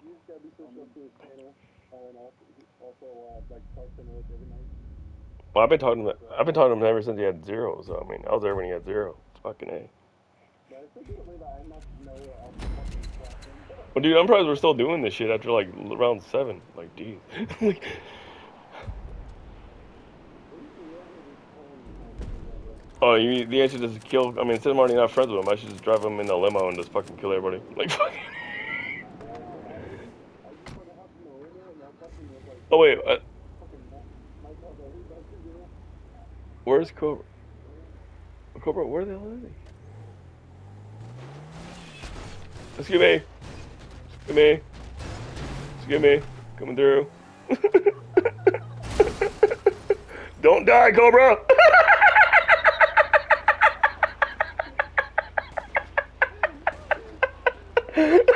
You just gotta be social to his channel, uh, and also, also uh, like talk to him every night. Well, I've been talking to him. I've been talking to him ever since he had zero. So I mean, I was there when he had zero. It's fucking a. But I still can't believe that I'm not know I'll fucking slap him. Well, dude, I'm surprised we're still doing this shit after like round seven. Like, geez. like, oh, you the answer is to kill. I mean, since I'm already not friends with him, I should just drive him in the limo and just fucking kill everybody. Like, fucking. Oh wait. Uh, where's Cobra? Cobra, where the hell is he? Excuse me. Excuse me. Excuse me. Coming through. Don't die, Cobra!